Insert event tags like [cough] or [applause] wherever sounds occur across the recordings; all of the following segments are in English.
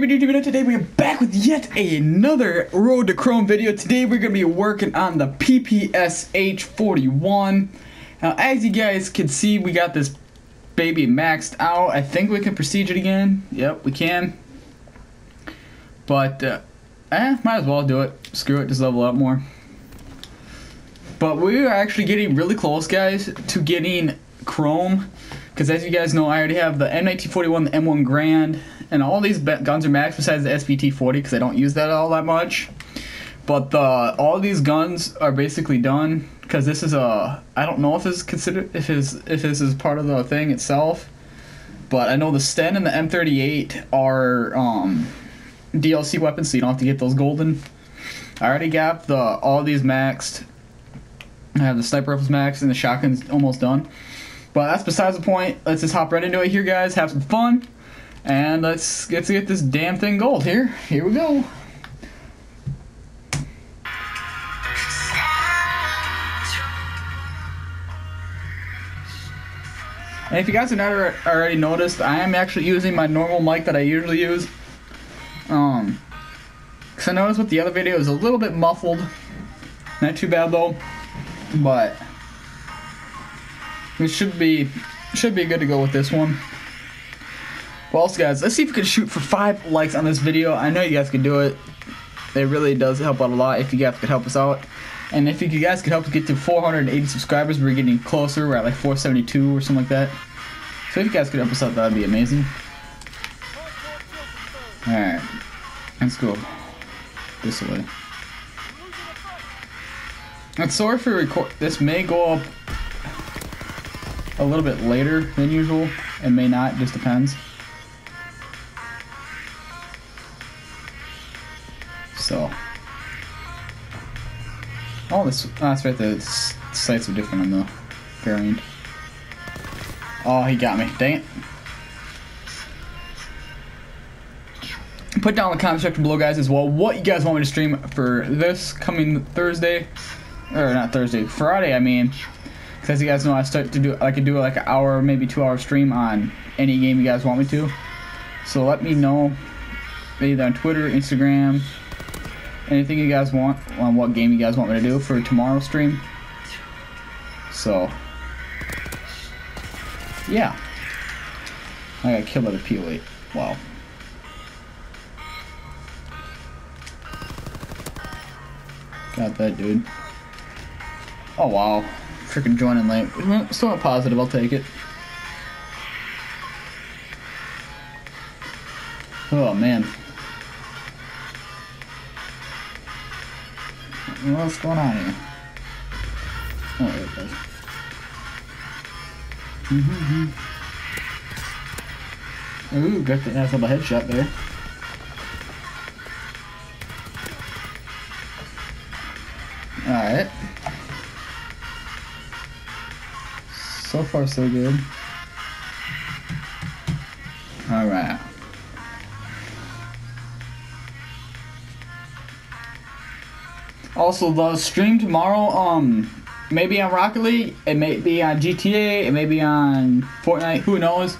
Streamer YouTube video. Today we are back with yet another Road to Chrome video. Today we're going to be working on the PPSH 41. Now as you guys can see we got this baby maxed out. I think we can proceed it again. Yep we can. But uh, eh, might as well do it. Screw it, just level up more. But we are actually getting really close guys to getting Chrome. Because as you guys know, I already have the M1941, the M1 Garand, and all these guns are maxed besides the SVT-40 because I don't use that all that much. But all these guns are basically done because this is a I don't know if is considered if is if this is part of the thing itself. But I know the Sten and the M38 are um, DLC weapons, so you don't have to get those golden. I already got the all these maxed. I have the sniper rifles maxed and the shotgun's almost done. But that's besides the point. Let's just hop right into it here, guys. Have some fun. And let's get to get this damn thing gold here. Here we go. And if you guys have not already noticed, I am actually using my normal mic that I usually use. Um, because I noticed with the other video it was a little bit muffled. Not too bad though, but we should be should be good to go with this one. Well, also guys, let's see if we can shoot for five likes on this video. I know you guys can do it. It really does help out a lot if you guys could help us out. And if you guys could help us get to 480 subscribers, we're getting closer. We're at like 472 or something like that. So if you guys could help us out, that would be amazing. Alright. Let's go this way. And sorry for record. This may go up a little bit later than usual. It may not, just depends. So. Oh, this, oh, that's right, the sights are different on the variant. Oh, he got me. Dang it. Put down in the comment section below, guys, as well, what you guys want me to stream for this coming Thursday. Or not Thursday, Friday, I mean. Because as you guys know, I start to do, I could do like an hour, maybe two hour stream on any game you guys want me to. So let me know either on Twitter, Instagram, anything you guys want on what game you guys want me to do for tomorrow's stream. So, yeah. I got killed by the P08. Wow. Got that, dude. Oh, wow freaking joining late. Hmm, still not positive, I'll take it. Oh, man. What's going on here? Oh, there it goes. Mm-hmm. Ooh, got the nice little headshot there. Alright. So far, so good. Also, the stream tomorrow, um, maybe on Rocket League, it may be on GTA, it may be on Fortnite, who knows.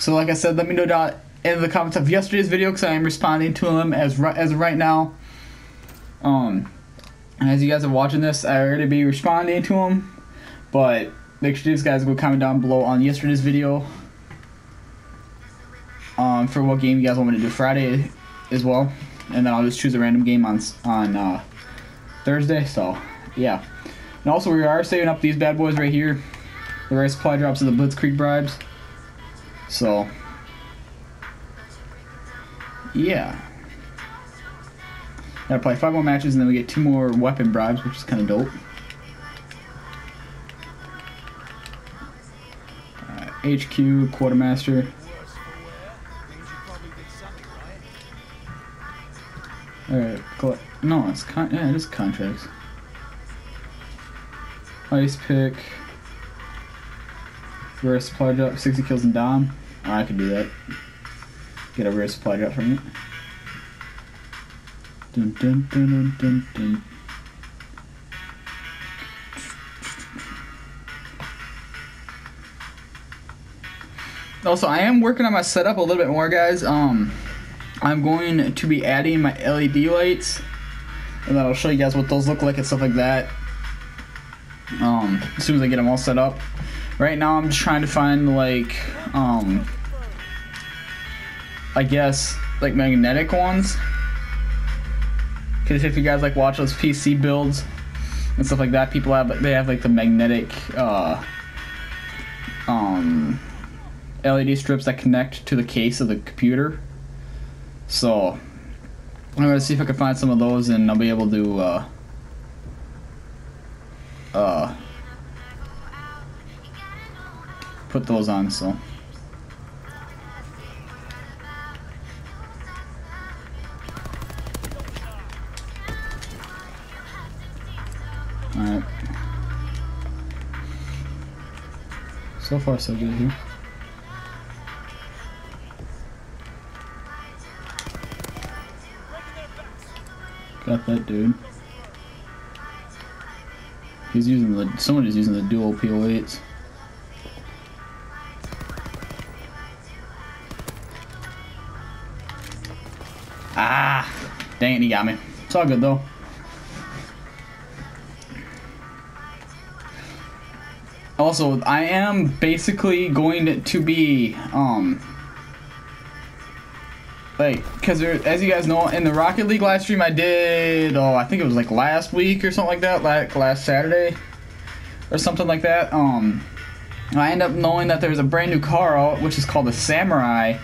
So, like I said, let me know down in the comments of yesterday's video because I am responding to them as as right now. Um, and as you guys are watching this, I already be responding to them, but make sure these guys go comment down below on yesterday's video um, for what game you guys want me to do Friday as well. And then I'll just choose a random game on on uh, Thursday. So, yeah. And also, we are saving up these bad boys right here. The rare supply drops of the Blitzkrieg bribes. So, yeah. Gotta play five more matches and then we get two more weapon bribes, which is kind of dope. HQ Quartermaster. No, it's con yeah, it is contracts. Ice pick. Rare supply drop, 60 kills in Dom. Oh, I could do that. Get a rare supply drop from it. Dun dun dun dun dun dun. Also, I am working on my setup a little bit more, guys. Um, I'm going to be adding my LED lights, and then I'll show you guys what those look like and stuff like that. Um, as soon as I get them all set up. Right now, I'm just trying to find like, um, I guess like magnetic ones. Because if you guys like watch those PC builds and stuff like that, people have they have like the magnetic uh, um, LED strips that connect to the case of the computer. So I'm gonna see if I can find some of those, and I'll be able to uh, uh, put those on. So. Alright. So far, so good here. That dude. He's using the, someone is using the dual P08s. Ah! Dang it, he got me. It's all good though. Also, I am basically going to be, um, like, because as you guys know, in the Rocket League live stream I did, oh, I think it was like last week or something like that, like last Saturday or something like that. Um, I end up knowing that there's a brand new car out, which is called the Samurai.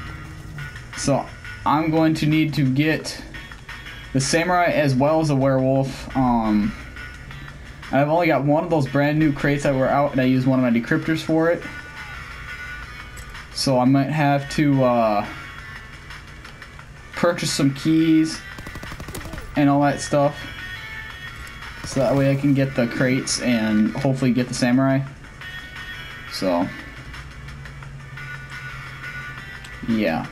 So I'm going to need to get the Samurai as well as the Werewolf. Um, I've only got one of those brand new crates that were out, and I used one of my decryptors for it. So I might have to uh, purchase some keys and all that stuff. So that way I can get the crates and hopefully get the samurai. So, yeah.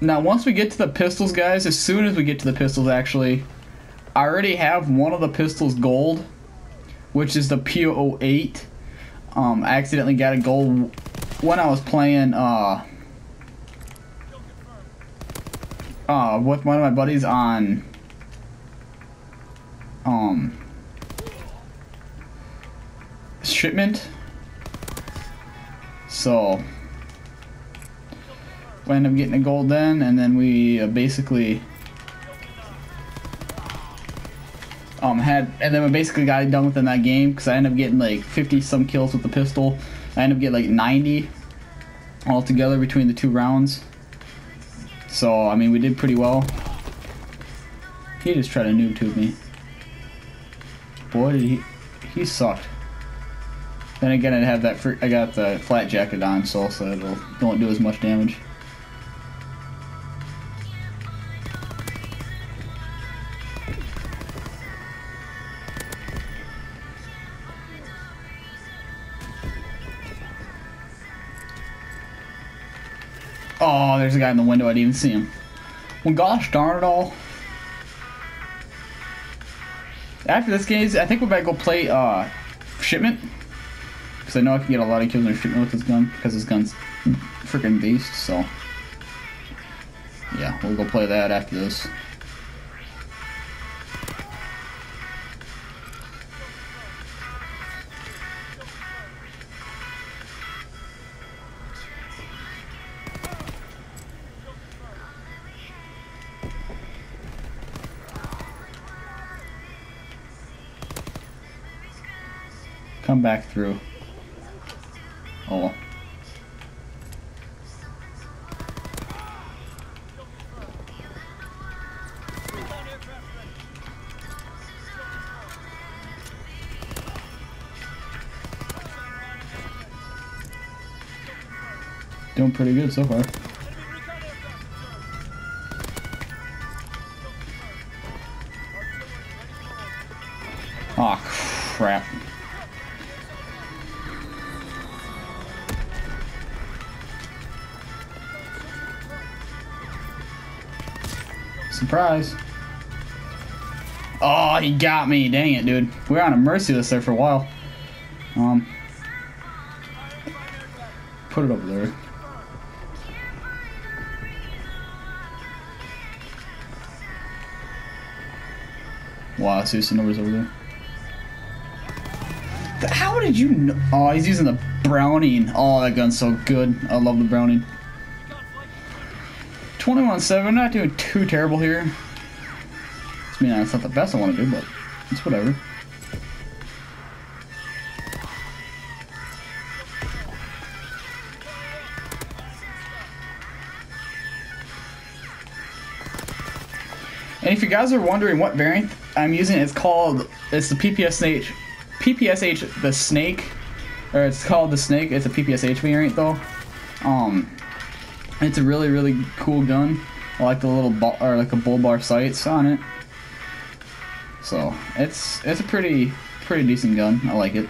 Now, once we get to the pistols, guys, as soon as we get to the pistols, actually, I already have one of the pistols gold, which is the P08. Um, I accidentally got a gold when I was playing, uh, uh, with one of my buddies on, um, shipment. So, we end up getting a gold then, and then we uh, basically um had, and then we basically got done within that game because I ended up getting like 50 some kills with the pistol. I ended up getting like 90 altogether between the two rounds. So I mean, we did pretty well. He just tried to noob tube me. Boy, did he he sucked. Then again, I have that. I got the flat jacket on, so so it'll don't do as much damage. There's a guy in the window. I didn't even see him. Well, gosh darn it all. After this game, I think we're about to go play uh, Shipment. Because I know I can get a lot of kills in Shipment with this gun. Because this gun's freaking beast, so. Yeah, we'll go play that after this. Come back through. Oh. Doing pretty good so far. Surprise. Oh, he got me. Dang it, dude. We're on a merciless there for a while. Um, put it over there. Wow, see some noise over there. How did you know? Oh, he's using the Browning. Oh, that gun's so good. I love the Browning. 21-7, not doing too terrible here. I mean, it's not the best I want to do, but it's whatever. And if you guys are wondering what variant I'm using, it's called, it's the PPSH, PPSH the Snake, or it's called the Snake. It's a PPSH variant though. Um, it's a really really cool gun. I like the little ball, or like a bull bar sights on it. So it's it's a pretty pretty decent gun. I like it.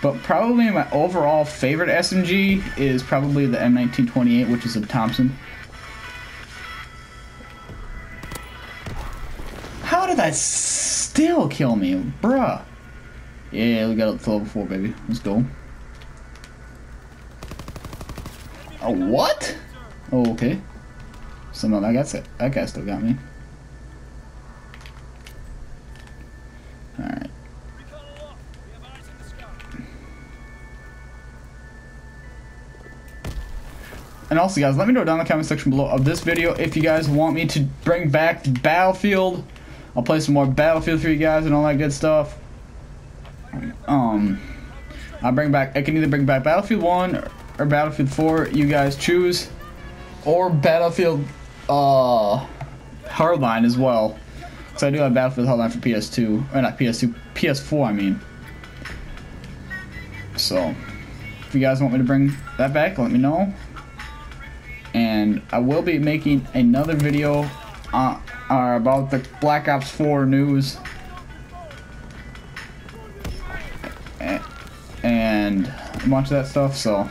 But probably my overall favorite SMG is probably the M1928, which is a Thompson. How did that still kill me, bruh? Yeah, we got up to level 4, baby. Let's go. A what? Oh, okay. Somehow that guy, that guy still got me. Alright. And also, guys, let me know down in the comment section below of this video if you guys want me to bring back Battlefield. I'll play some more Battlefield for you guys and all that good stuff. Um, I'll bring back. I can either bring back Battlefield 1 or Battlefield 4. You guys choose. Or Battlefield uh, Hardline as well. So I do have Battlefield Hardline for PS2. Or not PS2, PS4, I mean. So, if you guys want me to bring that back, let me know and I will be making another video uh, uh, about the Black Ops 4 news and a bunch of that stuff so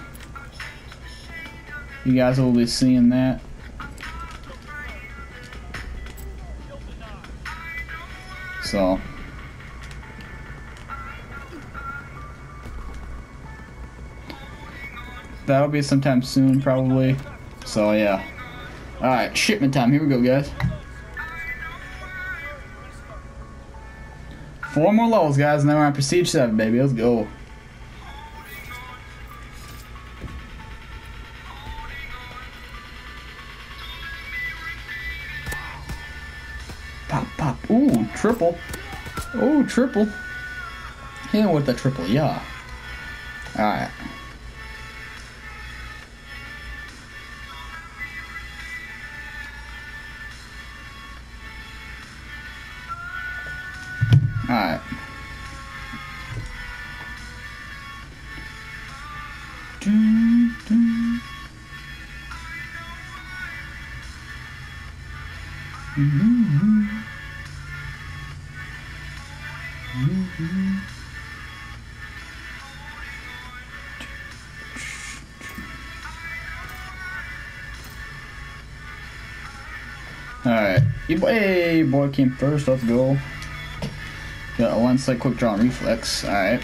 you guys will be seeing that so that'll be sometime soon probably so yeah. Alright, shipment time. Here we go, guys. Four more levels, guys, and then we're on Prestige 7, baby. Let's go. Triple. Oh, triple. Hit with the triple, yeah. Alright. Alright. Alright. Hey, boy came first. Let's go. Got a one sight quick draw reflex. Alright.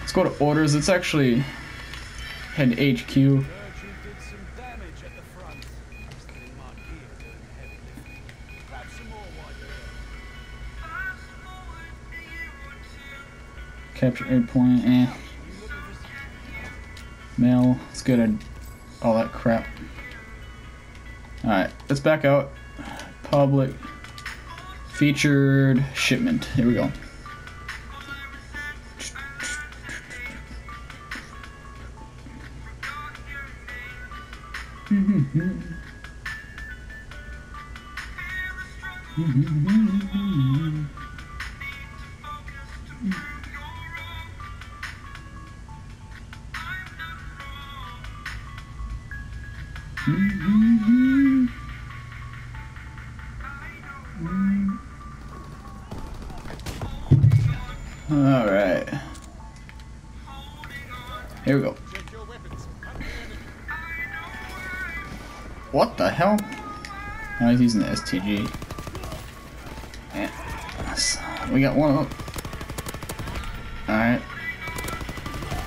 Let's go to orders. It's actually head HQ. Capture airpoint, eh. Mail, let's go to all that crap. Alright, let's back out. Public. Featured shipment. Here we go. Mm-hmm. Mm-hmm. Mm-hmm. Alright. Here we go. What the hell? Oh, he's using the STG. We got one of them. Alright.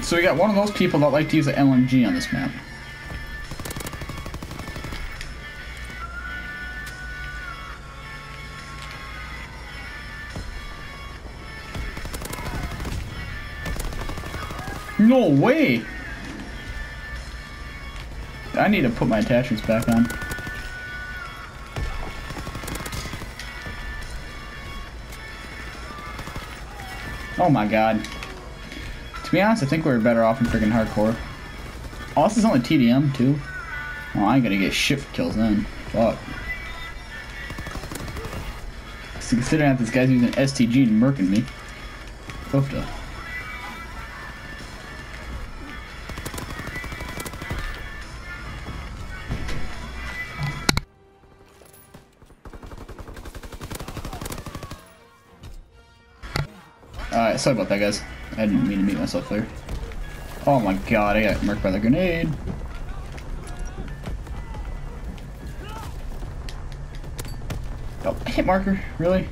So we got one of those people that like to use the LMG on this map. No way! I need to put my attachments back on. Oh my god. To be honest, I think we're better off in freaking hardcore. Oh, this is only TDM, too. I ain't gonna get shit for kills then. Fuck. So considering that this guy's using STG and murking me. Alright, sorry about that, guys. I didn't mean to meet myself there. Oh my god, I got murked by the grenade. Oh, hit marker, really?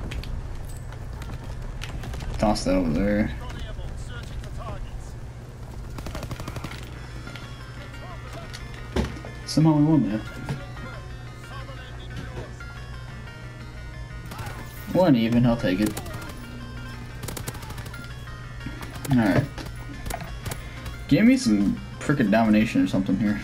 Toss that over there. Somehow we won that. One even, I'll take it. Alright. Give me some freaking domination or something here.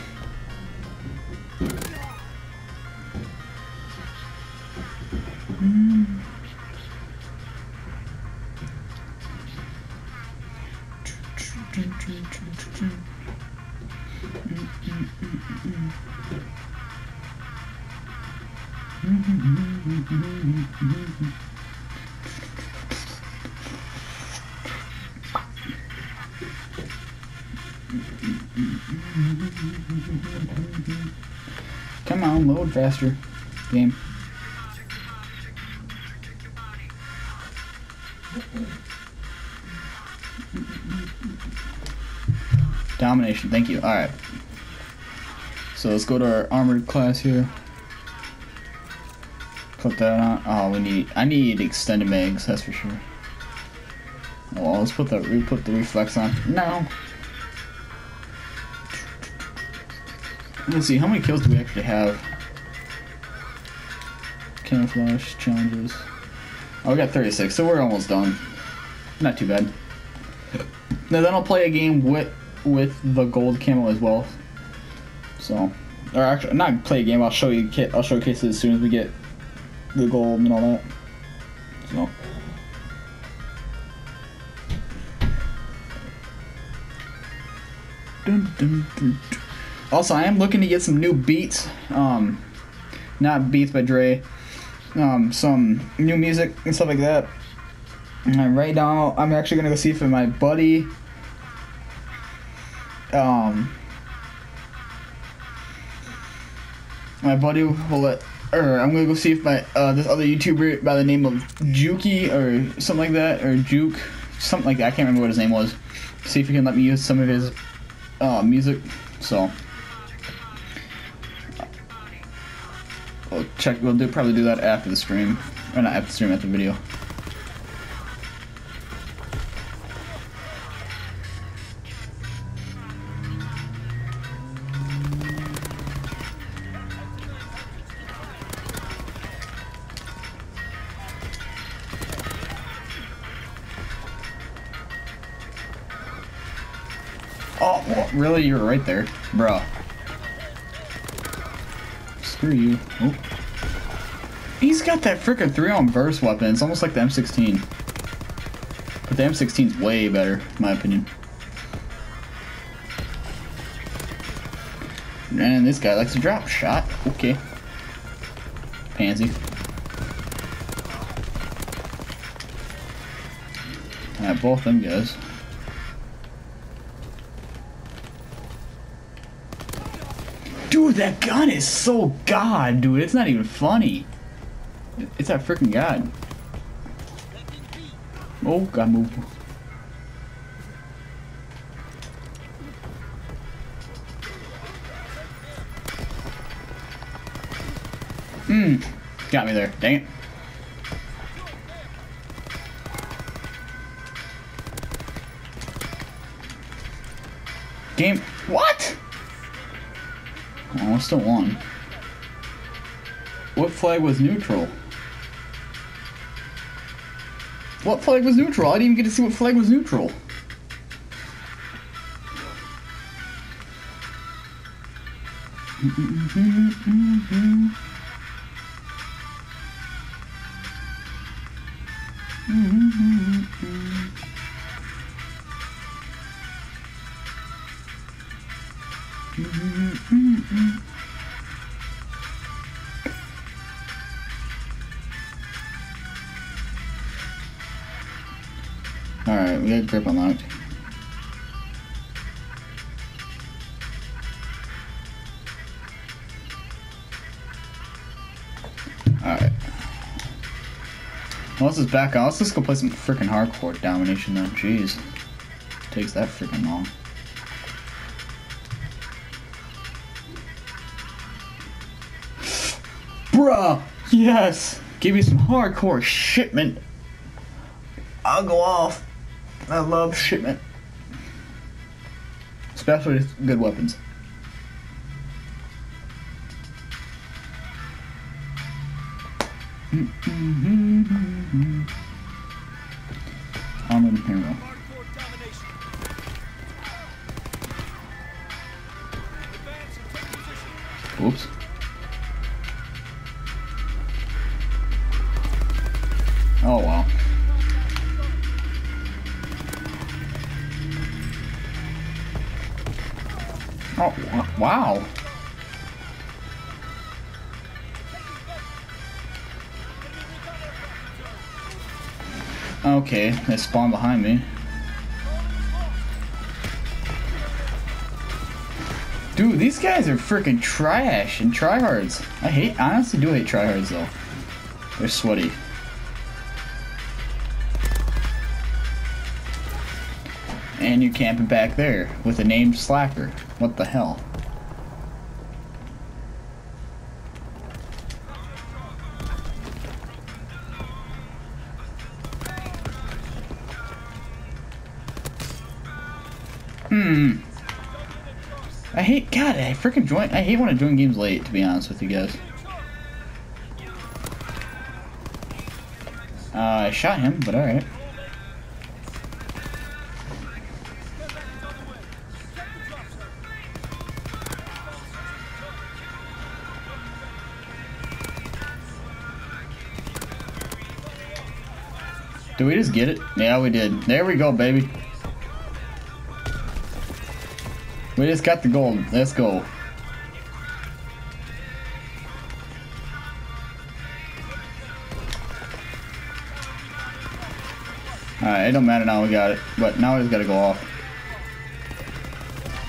Faster. Game. Domination, thank you. Alright. So let's go to our armored class here. Put that on. Oh, we need. I need extended mags, that's for sure. Well, let's put the we put the reflex on. No. Let's see, how many kills do we actually have? Camouflage challenges. Oh, we got 36, so we're almost done. Not too bad. Now then I'll play a game with with the gold camo as well. So, or actually, not play a game. I'll show you. I'll showcase it as soon as we get the gold and all that. So. Dun, dun, dun, also, I am looking to get some new beats. Um, not beats by Dre. Um, some new music and stuff like that. And right now, I'm actually gonna go see if my buddy. Um, my buddy will let, or I'm gonna go see if my uh, this other YouTuber by the name of Juki or something like that, or Juke, something like that. I can't remember what his name was. See if he can let me use some of his uh, music. So. We'll check. We'll do probably do that after the stream, or not after the stream, after the video. Oh, really? You were right there, bro. Screw you. Oh. He's got that freaking three on burst weapon. It's almost like the M16. But the M16's way better, in my opinion. And this guy likes to drop shot. Okay. Pansy. Alright, both of them guys. That gun is so god, dude. It's not even funny. It's that freaking god. Oh, god move. Mmm. Got me there. Dang it. Game. What? Well, a one. still. What flag was neutral? What flag was neutral? I didn't even get to see what flag was neutral. [laughs] Mm-hmm. Alright, we got grip unlocked. Alright. Well, this is back on. Let's just go play some freaking hardcore domination then. Jeez. Takes that freaking long. Bruh! Yes! Give me some hardcore shipment. I'll go off. I love shipment. Especially with good weapons. Armored hero. Hardcore domination. Advance and take position. Oops. Wow. Okay, they spawned behind me. Dude, these guys are freaking trash and tryhards. I hate, I honestly do hate tryhards though. They're sweaty. And you're camping back there with a named slacker. What the hell? Hmm. I hate God. I freaking join. I hate when I join games late. To be honest with you guys. Uh, I shot him, but all right. Did we just get it? Yeah, we did. There we go, baby. We just got the gold. Let's go. Alright, it don't matter now we got it. But now just gotta go off.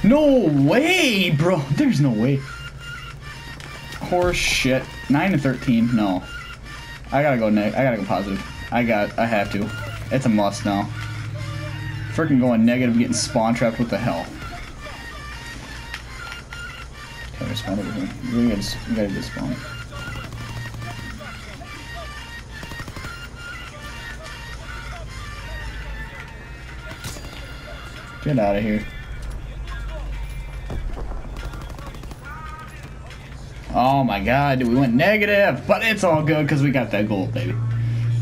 No way, bro. There's no way. Horse shit. 9 to 13. No. I gotta go neg I gotta go positive. I got I have to. It's a must now. Freaking going negative getting spawn trapped. What the hell? Respawn over here. We gotta, we gotta get spawn. Get out of here. Oh my god, we went negative, but it's all good because we got that gold, baby.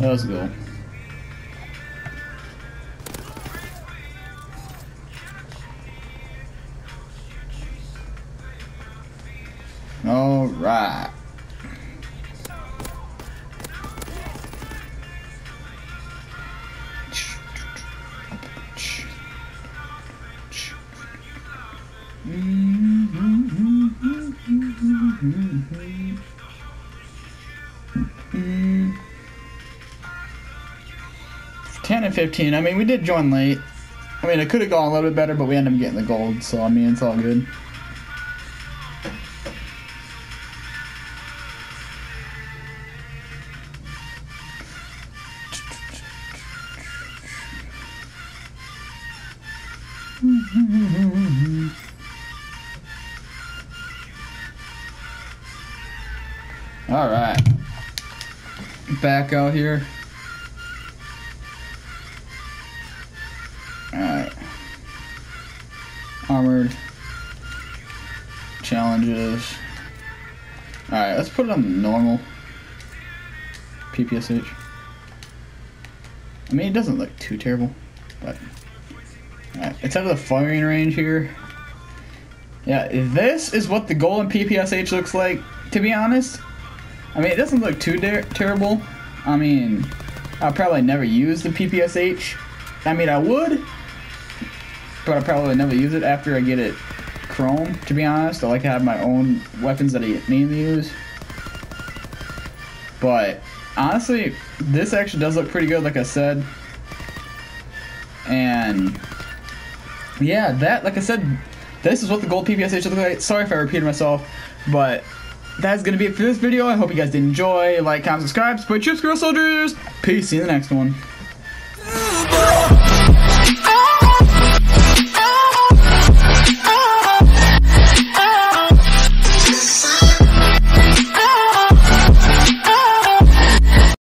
Let's go. All 15. I mean, we did join late. I mean, it could have gone a little bit better, but we ended up getting the gold, so I mean, it's all good. [laughs] all right. Back out here. On normal. PPSH. I mean, it doesn't look too terrible, but right. It's out of the firing range here. Yeah, this is what the golden PPSH looks like. To be honest, I mean it doesn't look too ter- terrible. I mean, I'll probably never use the PPSH. I mean, I would, but I probably never use it after I get it chrome. To be honest, I like to have my own weapons that I mainly use. But honestly, this actually does look pretty good, like I said. And yeah, that, like I said, this is what the gold PPSH looks like. Sorry if I repeated myself, but that's gonna be it for this video. I hope you guys did enjoy. Like, comment, subscribe, support troops, girl soldiers. Peace. See you in the next one.